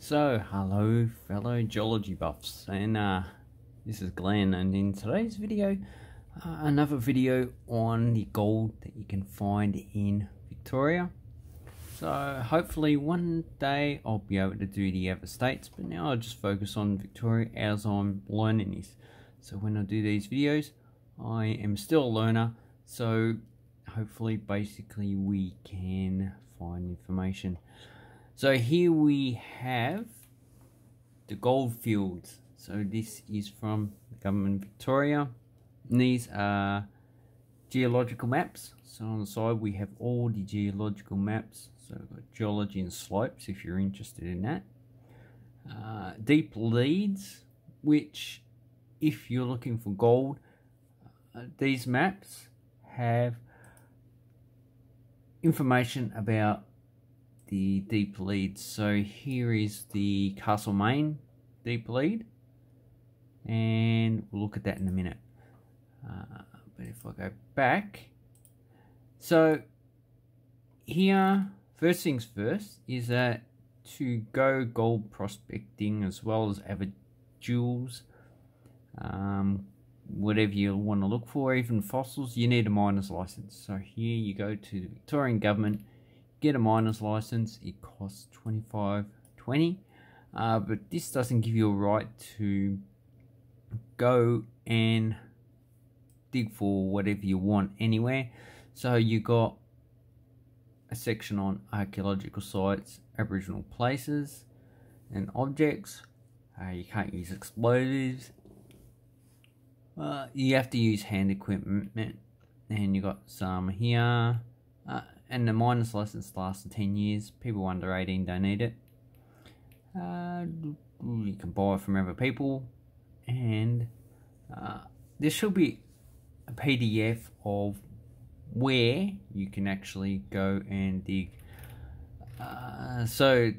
So, hello fellow geology buffs, and uh, this is Glenn, and in today's video, uh, another video on the gold that you can find in Victoria. So, hopefully one day I'll be able to do the other states, but now I'll just focus on Victoria as I'm learning this. So when I do these videos, I am still a learner, so hopefully basically we can find information. So here we have the goldfields. So this is from the Government of Victoria. And these are geological maps. So on the side we have all the geological maps. So we've got geology and slopes if you're interested in that. Uh, deep leads, which if you're looking for gold, uh, these maps have information about the deep lead. So here is the Castlemaine deep lead, and we'll look at that in a minute. Uh, but if I go back, so here, first things first, is that to go gold prospecting as well as other jewels, um, whatever you want to look for, even fossils, you need a miner's license. So here you go to the Victorian government get a miner's license it costs 25 20 uh, but this doesn't give you a right to go and dig for whatever you want anywhere. So you got a section on archaeological sites aboriginal places and objects. Uh, you can't use explosives. Uh, you have to use hand equipment. And you got some here. Uh, and the miner's license lasts 10 years. People under 18 don't need it. Uh, you can buy from other people, and uh, there should be a PDF of where you can actually go and dig. Uh, so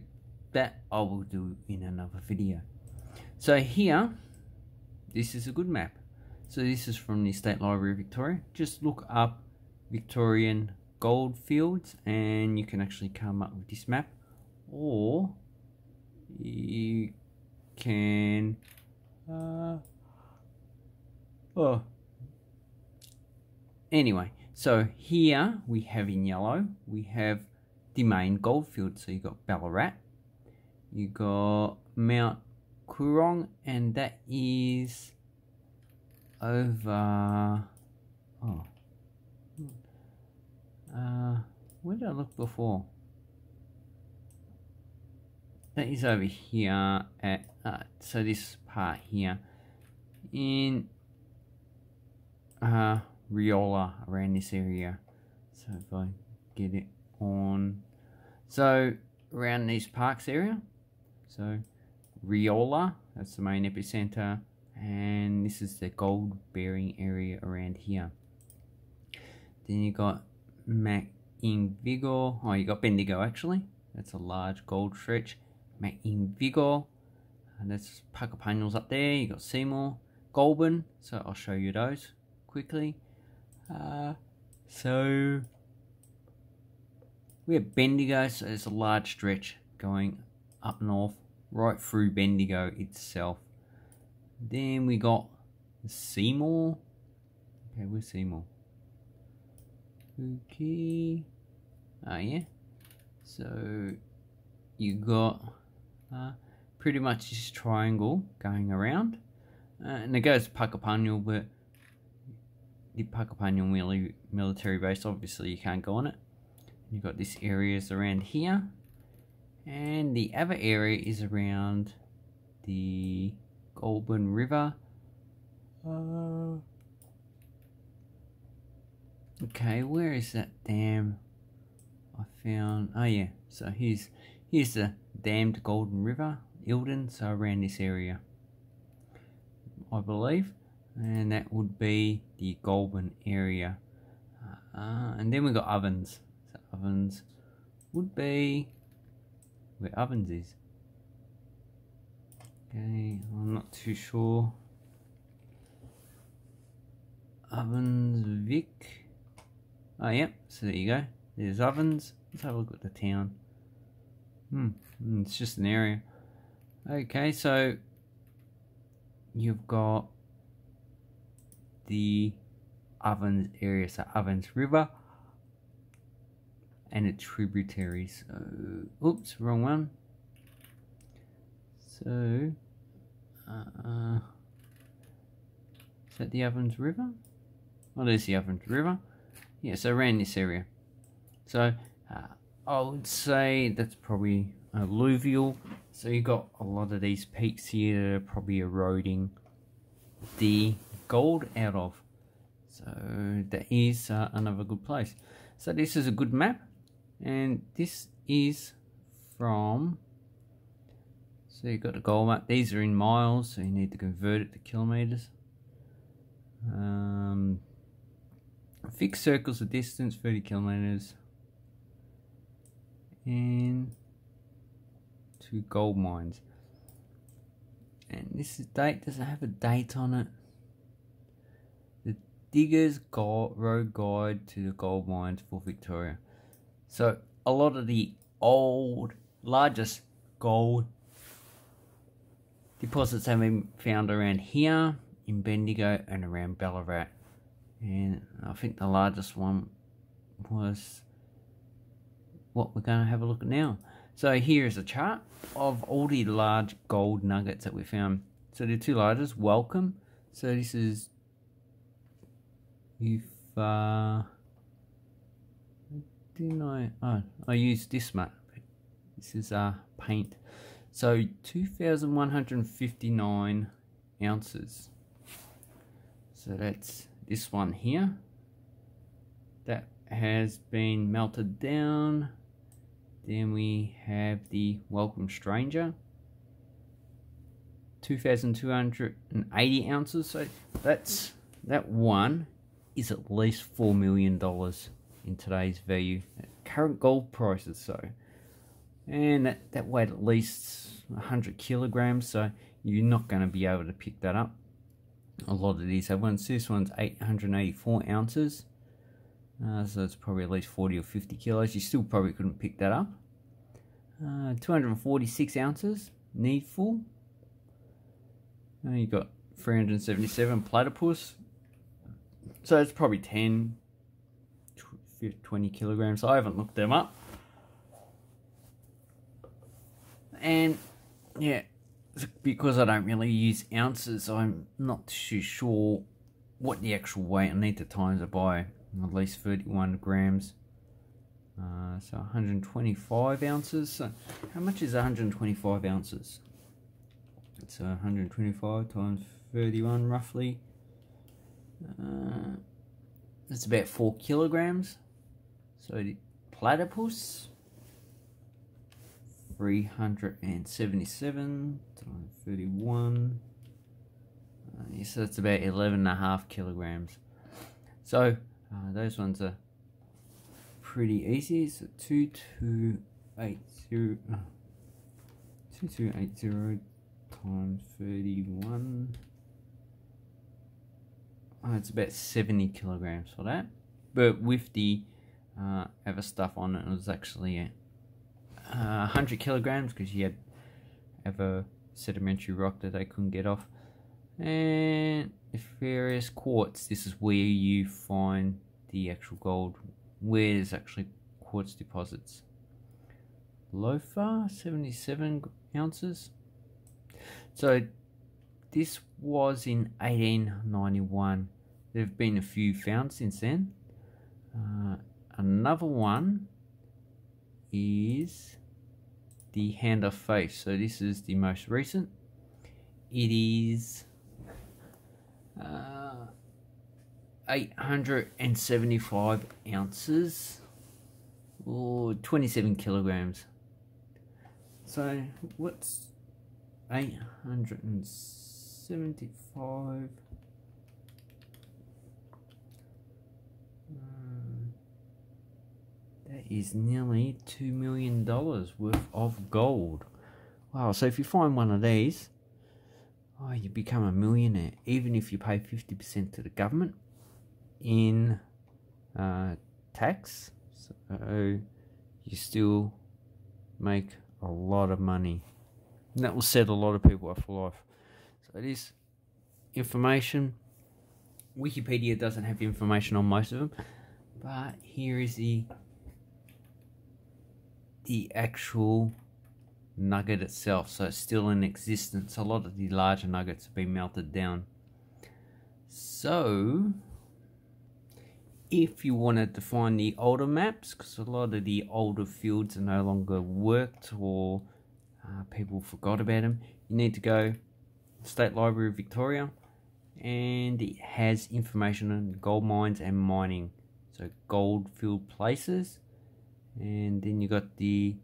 that I will do in another video. So here, this is a good map. So this is from the State Library of Victoria. Just look up Victorian gold fields and you can actually come up with this map. Or you can uh, oh. Anyway so here we have in yellow we have the main gold field. So you got Ballarat you got Mount Korong and that is over oh uh, where did I look before? That is over here at, uh, so this part here in uh, Rheola around this area. So if I get it on, so around these parks area, so Rheola, that's the main epicenter, and this is the gold bearing area around here. Then you got Mackinvigo. Oh, you got Bendigo actually. That's a large gold stretch. Mackinvigo. And that's Puckapunyals up there. You got Seymour. Goulburn. So I'll show you those quickly. Uh, so we have Bendigo. So there's a large stretch going up north right through Bendigo itself. Then we got Seymour. Okay, where's Seymour? Okay. Ah, yeah. So you got uh, pretty much this triangle going around. Uh, and it goes Puckapunyal, but the Puckapunyal military base, obviously you can't go on it. You've got this areas around here. And the other area is around the Goulburn River. Uh, Okay, where is that dam I found? Oh yeah, so here's here's the dammed Goulburn River, Eildon, so around this area, I believe, and that would be the Goulburn area. Uh, and then we got Ovens. So Ovens would be where Ovens is. Okay, I'm not too sure. Ovens Vic. Oh, yep. So there you go. There's ovens. Let's have a look at the town. Hmm. it's just an area. Okay, so you've got the Ovens area, so Ovens River and its tributaries. So, oops, wrong one. So, uh, is that the Ovens River? Oh, there's the Ovens River. Yeah, so around this area. So, uh, I would say that's probably alluvial. So you've got a lot of these peaks here that are probably eroding the gold out of. So that is uh, another good place. So this is a good map. And this is from... So you've got the gold map. These are in miles, so you need to convert it to kilometres. Um, fixed circles of distance, 30 kilometres. And two gold mines. And this is date, does it have a date on it? The Diggers Gold Road Guide to the Gold Mines for Victoria. So a lot of the old, largest gold deposits have been found around here, in Bendigo and around Ballarat. And I think the largest one was what we're going to have a look at now. So here is a chart of all the large gold nuggets that we found. So the two largest, Welcome. So this is if uh didn't I oh I used this map. This is uh paint. So two thousand one hundred and fifty nine ounces. So that's this one here. That has been melted down then we have the Welcome Stranger. 2,280 ounces. So that's that one is at least $4 million in today's value. Current gold prices, so. And that, that weighed at least 100 kilograms, so you're not going to be able to pick that up. A lot of these have ones. This one's 884 ounces. Uh, so it's probably at least 40 or 50 kilos. You still probably couldn't pick that up. Uh, 246 ounces, needful. And you got 377 platypus. So it's probably 10, 20 kilograms. I haven't looked them up. And yeah, because I don't really use ounces, I'm not too sure what the actual weight. I need to times it by at least 31 grams. Uh, so 125 ounces. So how much is 125 ounces? It's 125 times 31 roughly. Uh, that's about 4 kilograms. So platypus, 377 times 31. Uh, so that's about 11 and a half kilograms. So uh, those ones are pretty easy. So 2280, uh, 2280 times 31. Oh, it's about 70 kilograms for that. But with the uh, other stuff on it, it was actually uh, 100 kilograms because you had ever sedimentary rock that they couldn't get off. And the various quartz, this is where you find the actual gold where there's actually quartz deposits. Lofa, 77 ounces. So this was in 1891. There have been a few found since then. Uh, another one is the Hand of Faith. So this is the most recent. It is uh, 875 ounces or 27 kilograms. So what's 875? That is nearly $2 million worth of gold. Wow, so if you find one of these, oh, you become a millionaire, even if you pay 50% to the government in uh, tax, so you still make a lot of money. And that will set a lot of people up for life. So it is information. Wikipedia doesn't have information on most of them, but here is the the actual nugget itself. So it's still in existence. A lot of the larger nuggets have been melted down. So if you wanted to find the older maps, because a lot of the older fields are no longer worked or uh, people forgot about them, you need to go State Library of Victoria and it has information on gold mines and mining. So gold field places and then you got the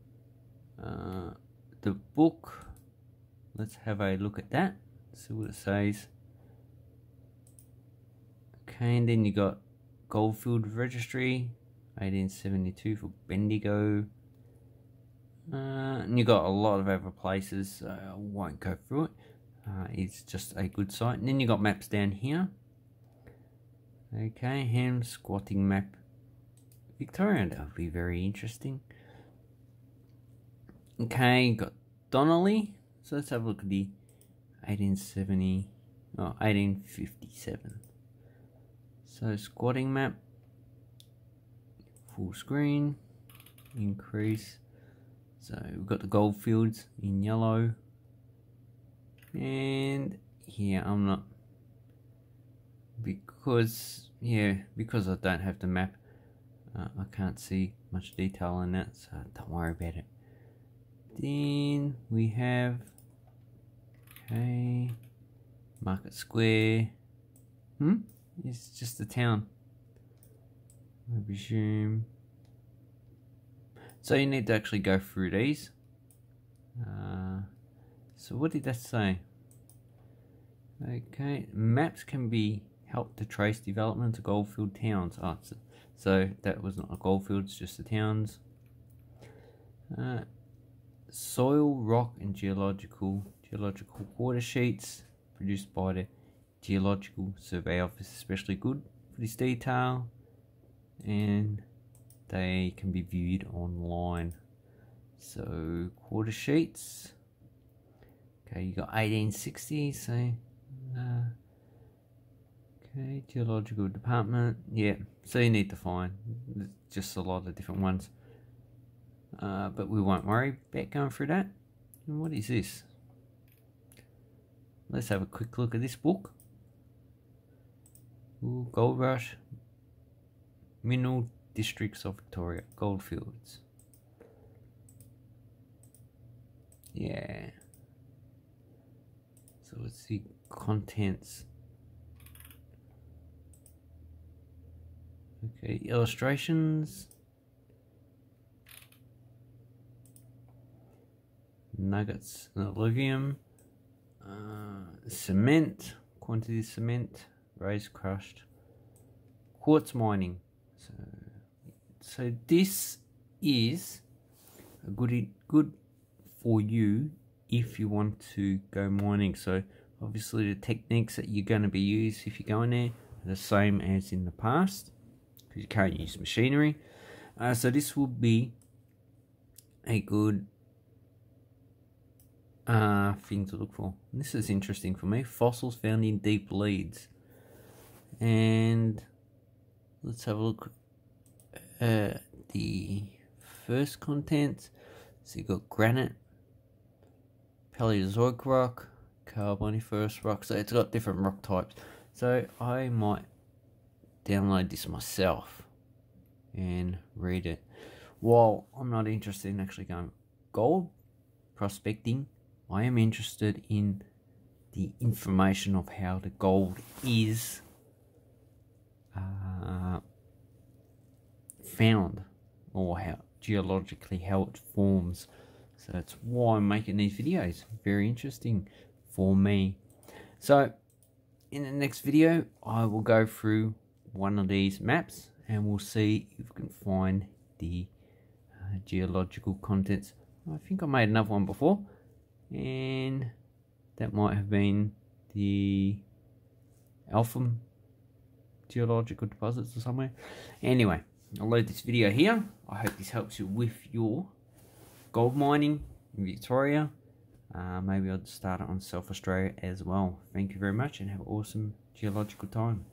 uh, the book. Let's have a look at that. See what it says. Okay, and then you got Goldfield Registry, 1872 for Bendigo. Uh, and you got a lot of other places, so I won't go through it. Uh, it's just a good site. And then you got maps down here. Okay, ham squatting map Victoria. That would be very interesting. Okay, got Donnelly. So let's have a look at the 1870, oh, 1857. So squatting map, full screen, increase. So we've got the gold fields in yellow. And here I'm not, because, yeah, because I don't have the map, uh, I can't see much detail in that, so don't worry about it. Then we have, okay, Market Square. Hmm? It's just a town. I presume. So you need to actually go through these. Uh, so what did that say? Okay, maps can be helped to trace development of goldfield towns. Oh, so, so that was not a goldfield, it's just the towns. Uh, soil, rock, and geological geological water sheets produced by the Geological Survey Office especially good for this detail and they can be viewed online. So quarter sheets. Okay, you got 1860, so uh, okay, geological department. Yeah, so you need to find just a lot of different ones. Uh, but we won't worry about going through that. And what is this? Let's have a quick look at this book. Ooh, Gold Rush. Mineral Districts of Victoria. Goldfields. Yeah. So let's see contents. Okay, illustrations. Nuggets and alluvium. Uh, cement, quantity cement raised crushed quartz mining so so this is a good good for you if you want to go mining so obviously the techniques that you're going to be used if you go in there are the same as in the past you can't use machinery uh, so this will be a good uh, thing to look for. And this is interesting for me. Fossils found in deep leads. And let's have a look at the first content. So you've got granite, Paleozoic rock, Carboniferous rock. So it's got different rock types. So I might download this myself and read it. While I'm not interested in actually going gold prospecting, I am interested in the information of how the gold is uh, found or how geologically how it forms. So that's why I'm making these videos. Very interesting for me. So in the next video I will go through one of these maps and we'll see if we can find the uh, geological contents I think I made another one before and that might have been the Eltham geological deposits or somewhere. Anyway, I'll leave this video here. I hope this helps you with your gold mining in Victoria. uh, maybe I'll start it on South Australia as well. Thank you very much and have an awesome geological time.